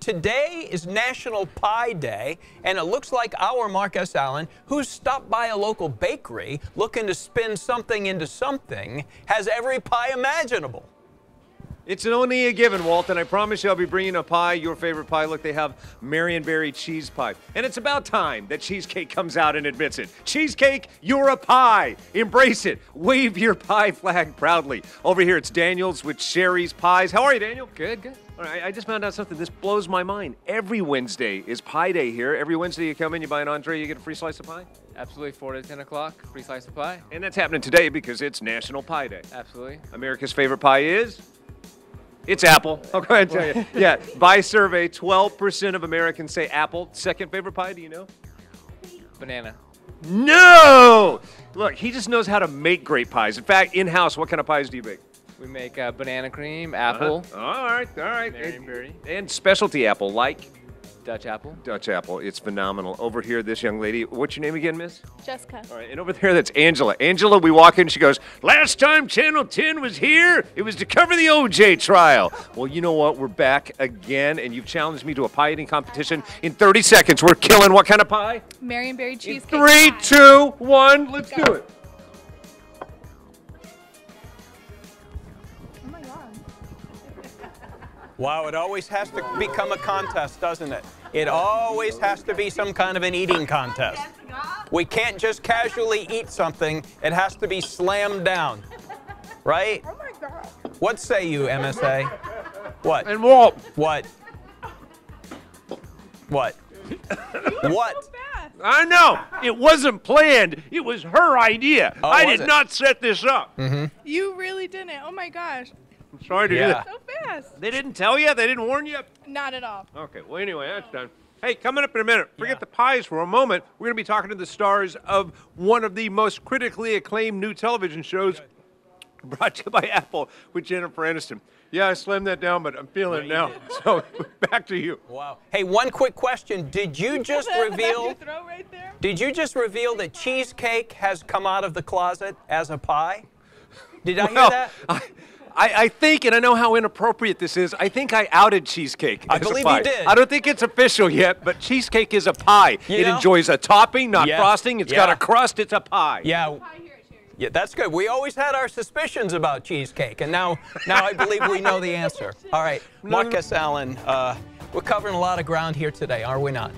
Today is National Pie Day, and it looks like our Mark S. Allen, who's stopped by a local bakery looking to spin something into something, has every pie imaginable. It's only a given, Walt, and I promise you I'll be bringing a pie, your favorite pie. Look, they have Marionberry cheese pie. And it's about time that Cheesecake comes out and admits it. Cheesecake, you're a pie. Embrace it. Wave your pie flag proudly. Over here, it's Daniel's with Shari's Pies. How are you, Daniel? Good, good. All right, I just found out something. This blows my mind. Every Wednesday is Pie Day here. Every Wednesday you come in, you buy an entree, you get a free slice of pie. Absolutely, 4 to 10 o'clock, free slice of pie. And that's happening today because it's National Pie Day. Absolutely. America's favorite pie is? It's Apple. I'll go ahead and tell you. Yeah, by survey, 12% of Americans say Apple. Second favorite pie, do you know? Banana. No! Look, he just knows how to make great pies. In fact, in house, what kind of pies do you make? We make uh, banana cream, apple, Uh-huh. All right, all right. And, and specialty apple, like Dutch apple. Dutch apple. It's phenomenal. Over here, this young lady, what's your name again, miss? Jessica. All right, and over there, that's Angela. Angela, we walk in, she goes, Last time Channel 10 was here, it was to cover the OJ trial. Well, you know what? We're back again, and you've challenged me to a pie eating competition in 30 seconds. We're killing what kind of pie? Marionberry cheesecake. Three, pie. two, one, let's do it. Oh my god. Wow, it always has to become a contest, doesn't it? It always has to be some kind of an eating contest. We can't just casually eat something, it has to be slammed down. Right? Oh my god. What say you, MSA? What? And Walt, What? What? What? I know it wasn't planned. It was her idea. Oh, I did it? not set this up. Mm-hmm. You really didn't. Oh my gosh. I'm sorry to do Yeah. that. So fast. They didn't tell you? They didn't warn you? Not at all. Okay, well, anyway, that's done. Hey, coming up in a minute, forget Yeah. the pies for a moment. We're going to be talking to the stars of one of the most critically acclaimed new television shows brought to you by Apple with Jennifer Aniston. Yeah, I slammed that down, but I'm feeling it now. So back to you. Wow. Hey, one quick question. Did you just Your reveal throw right there. Did you just reveal that cheesecake has come out of the closet as a pie? Did I hear that? I, I, I think, and I know how inappropriate this is, I think I outed cheesecake. I as a believe you did. I don't think it's official yet, but cheesecake is a pie. You it know? enjoys a topping, not Yeah. frosting. It's got a crust, it's a pie. Yeah. Yeah, that's good. We always had our suspicions about cheesecake, and now, now I believe we know the answer. All right, Mark S. Allen, uh, we're covering a lot of ground here today, are we not?